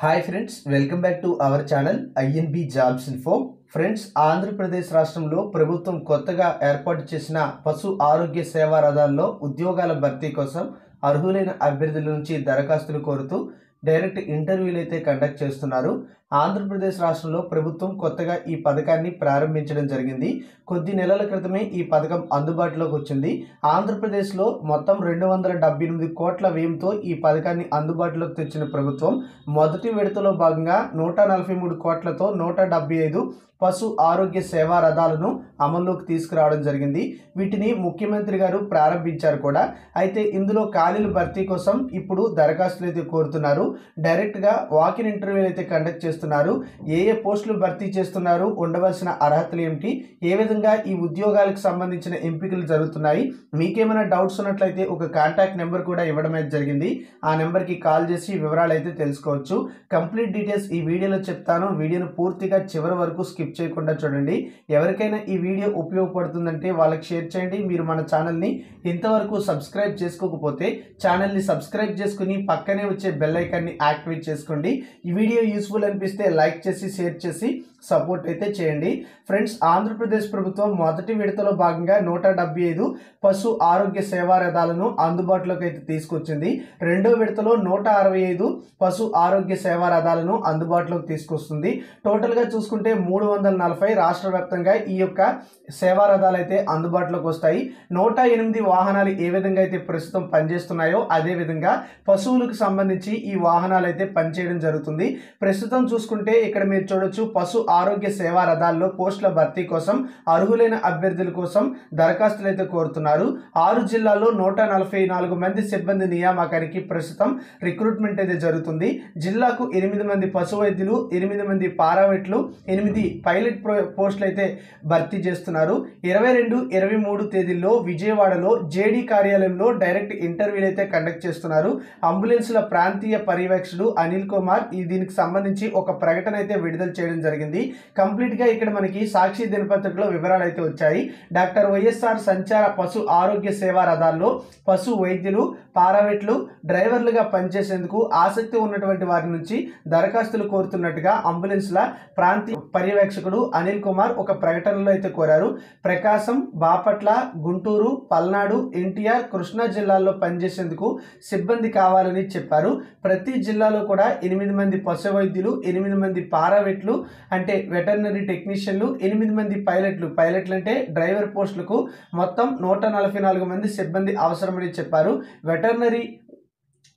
Hi friends welcome back to our channel INB jobs info friends Andhra Pradesh రాష్ట్రంలో ప్రభుత్వం కొత్తగా ఏర్పాటు చేసిన పశు ఆరోగ్య సేవా రథాల్లో ఉద్యోగాల భర్తీ కోసం అర్హులైన అభ్యర్థుల నుంచి దరఖాస్తులు కోరుతూ డైరెక్ట్ ఇంటర్వ్యూలు అయితే కండక్ట్ చేస్తున్నారు. ఆంధ్రప్రదేశ్ రాష్ట్రంలో ప్రభుత్వం కొత్తగా ఈ పథకాన్ని ప్రారంభించడం జరిగింది. కొద్ది నెలల క్రితమే ఈ పథకం అందుబాటులోకి వచ్చింది. ఆంధ్రప్రదేశ్లో మొత్తం రెండు వందల డెబ్బై ఎనిమిది కోట్ల వ్యయంతో ఈ పథకాన్ని అందుబాటులోకి తెచ్చిన ప్రభుత్వం మొదటి విడతలో భాగంగా నూట నలభై మూడు కోట్లతో నూట డెబ్బై ఐదు పశు ఆరోగ్య సేవా రథాలను అమల్లోకి తీసుకురావడం జరిగింది. వీటిని ముఖ్యమంత్రి గారు ప్రారంభించారు కూడా. అయితే ఇందులో ఖాళీల భర్తీ కోసం ఇప్పుడు దరఖాస్తులు అయితే కోరుతున్నారు. డైరెక్ట్గా వాకిన్ ఇంటర్వ్యూలు అయితే కండక్ట్ చేస్తున్నారు. ఏ ఏ పోస్టులు భర్తీ చేస్తున్నారు? ఉండవలసిన అర్హతలు ఏమిటి? ఏ విధంగా ఈ ఉద్యోగాలకు సంబంధించిన ఎంపికలు జరుగుతున్నాయి? మీకేమైనా డౌట్స్ ఉన్నట్లయితే ఒక కాంటాక్ట్ నెంబర్ కూడా ఇవ్వడం అయితే జరిగింది. ఆ నెంబర్కి కాల్ చేసి వివరాలు అయితే తెలుసుకోవచ్చు. కంప్లీట్ డీటెయిల్స్ ఈ వీడియోలో చెప్తాను. వీడియోను పూర్తిగా చివరి వరకు స్కిప్ చేయకుండా చూడండి. ఎవరికైనా ఈ వీడియో ఉపయోగపడుతుందంటే వాళ్ళకి షేర్ చేయండి. మీరు మన ఛానల్ని ఇంతవరకు సబ్స్క్రైబ్ చేసుకోకపోతే ఛానల్ని సబ్స్క్రైబ్ చేసుకుని పక్కనే వచ్చే బెల్ ఐకాన్ని యాక్టివేట్ చేసుకోండి. ఈ వీడియో యూస్ఫుల్ అనిపిస్తుంది అనిపిస్తే లైక్ చేసి షేర్ చేసి సపోర్ట్ అయితే చేయండి. ఫ్రెండ్స్ ఆంధ్రప్రదేశ్ ప్రభుత్వం మొదటి విడతలో భాగంగా నూట డెబ్బై ఐదు పశు ఆరోగ్య సేవా రథాలను అందుబాటులోకి అయితే తీసుకొచ్చింది. రెండో విడతలో నూట అరవై ఐదు పశు ఆరోగ్య సేవా రథాలను అందుబాటులోకి తీసుకొస్తుంది. టోటల్గా చూసుకుంటే మూడు వందల నలభై రాష్ట్ర వ్యాప్తంగా ఈ యొక్క సేవా రథాలు అయితే అందుబాటులోకి వస్తాయి. నూట ఎనిమిది వాహనాలు ఏ విధంగా అయితే ప్రస్తుతం పనిచేస్తున్నాయో అదేవిధంగా పశువులకు సంబంధించి ఈ వాహనాలు అయితే పనిచేయడం జరుగుతుంది. ప్రస్తుతం చూసుకుంటే ఇక్కడ మీరు చూడొచ్చు పశు ఆరోగ్య సేవా రథాల్లో పోస్టుల భర్తీ కోసం అర్హులైన అభ్యర్థుల కోసం దరఖాస్తులు అయితే కోరుతున్నారు. ఆరు జిల్లాల్లో నూట నలభై నాలుగు మంది సిబ్బంది నియామకానికి ప్రస్తుతం రిక్రూట్మెంట్ అయితే జరుగుతుంది. జిల్లాకు ఎనిమిది మంది పశు వైద్యులు ఎనిమిది మంది పారావెట్లు ఎనిమిది పైలట్ పోస్టులు అయితే భర్తీ చేస్తున్నారు. ఇరవై రెండు ఇరవై మూడు తేదీల్లో విజయవాడలో జేడీ కార్యాలయంలో డైరెక్ట్ ఇంటర్వ్యూలు అయితే కండక్ట్ చేస్తున్నారు. అంబులెన్స్ల ప్రాంతీయ పర్యవేక్షకుడు అనిల్ కుమార్ ఈ దీనికి సంబంధించి ఒక ప్రకటన అయితే విడుదల చేయడం జరిగింది. కంప్లీట్గా ఇక్కడ మనకి సాక్షి దినపత్రికలో వివరాలు అయితే వచ్చాయి. డాక్టర్ వైఎస్ఆర్ సంచార పశు ఆరోగ్య సేవా రథాల్లో పశు వైద్యులు పారావెట్లు డ్రైవర్లుగా పనిచేసేందుకు ఆసక్తి ఉన్నటువంటి వారి నుంచి దరఖాస్తులు కోరుతున్నట్టుగా అంబులెన్స్ల ప్రాంతీయ పర్యవేక్షకుడు అనిల్ కుమార్ ఒక ప్రకటనలో అయితే కోరారు. ప్రకాశం బాపట్ల గుంటూరు పల్నాడు ఎన్టీఆర్ కృష్ణా జిల్లాల్లో పనిచేసేందుకు సిబ్బంది కావాలని చెప్పారు. ప్రతి జిల్లాలో కూడా ఎనిమిది మంది పశు వైద్యులు ఎనిమిది మంది పారావెట్లు అంటే వెటర్నరీ టెక్నీషియన్లు ఎనిమిది మంది పైలట్లు. పైలట్లు అంటే డ్రైవర్ పోస్టులకు మొత్తం నూట నలభై నాలుగు మంది సిబ్బంది అవసరమని చెప్పారు. వెటర్నరీ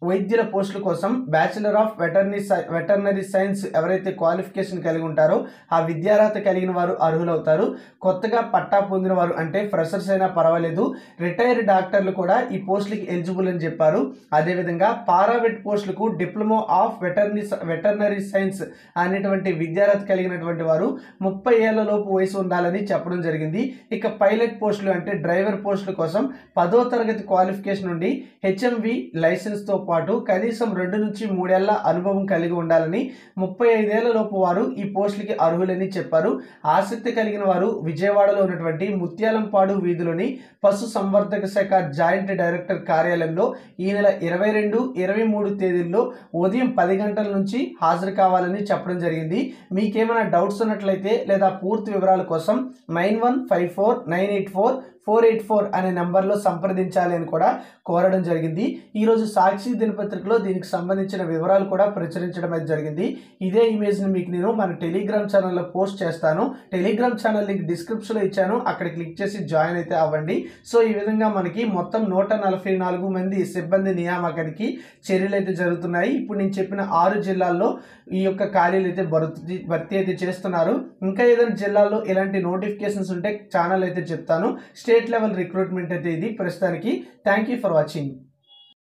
వైద్యుల పోస్టుల కోసం బ్యాచిలర్ ఆఫ్ వెటర్నరీ సై- వెటర్నరీ సైన్స్ ఎవరైతే క్వాలిఫికేషన్ కలిగి ఉంటారో ఆ విద్యార్హత కలిగిన వారు అర్హులవుతారు. కొత్తగా పట్టా పొందిన వారు అంటే ఫ్రెషర్స్ అయినా పర్వాలేదు. రిటైర్డ్ డాక్టర్లు కూడా ఈ పోస్టులకి ఎలిజిబుల్ అని చెప్పారు. అదేవిధంగా పారావెట్ పోస్టులకు diploma of veterinary veterinary science అనేటువంటి విద్యార్హత కలిగినటువంటి వారు ముప్పై ఏళ్ళ లోపు వయసు ఉండాలని చెప్పడం జరిగింది. ఇక పైలట్ పోస్టులు అంటే డ్రైవర్ పోస్టుల కోసం పదో తరగతి క్వాలిఫికేషన్ నుండి హెచ్ఎంవి లైసెన్స్తో పాటు పాటు కనీసం రెండు నుంచి మూడేళ్ళ అనుభవం కలిగి ఉండాలని ముప్పై ఐదేళ్ళ లోపు వారు ఈ పోస్టులకి అర్హులని చెప్పారు. ఆసక్తి కలిగిన వారు విజయవాడలో ఉన్నటువంటి ముత్యాలంపాడు వీధిలోని పశు సంవర్ధక శాఖ జాయింట్ డైరెక్టర్ కార్యాలయంలో ఈ నెల ఇరవై రెండు ఇరవై మూడు తేదీల్లో ఉదయం పది గంటల నుంచి హాజరు కావాలని చెప్పడం జరిగింది. మీకేమైనా డౌట్స్ ఉన్నట్లయితే లేదా పూర్తి వివరాల కోసం nine one five four nine eight four four eight four అనే నెంబర్లో సంప్రదించాలి అని కూడా కోరడం జరిగింది. ఈరోజు సాక్షి దినపత్రికలో దీనికి సంబంధించిన వివరాలు కూడా ప్రచురించడం అయితే జరిగింది. ఇదే ఇమేజ్ని మీకు నేను మన టెలిగ్రామ్ ఛానల్లో పోస్ట్ చేస్తాను. టెలిగ్రామ్ ఛానల్ లింక్ డిస్క్రిప్షన్లో ఇచ్చాను. అక్కడ క్లిక్ చేసి జాయిన్ అయితే అవ్వండి. సో ఈ విధంగా మనకి మొత్తం నూట నలభై నాలుగు మంది సిబ్బంది నియామకానికి చర్యలు అయితే జరుగుతున్నాయి. ఇప్పుడు నేను చెప్పిన ఆరు జిల్లాల్లో ఈ యొక్క ఖాళీలు అయితే భర్తీ భర్తీ అయితే చేస్తున్నారు. ఇంకా ఏదైనా జిల్లాల్లో ఇలాంటి నోటిఫికేషన్స్ ఉంటే ఛానల్ అయితే చెప్తాను. స్టేట్ లెవెల్ రిక్రూట్మెంట్ అయితే ఇది ప్రస్తుతానికి. Thank you for watching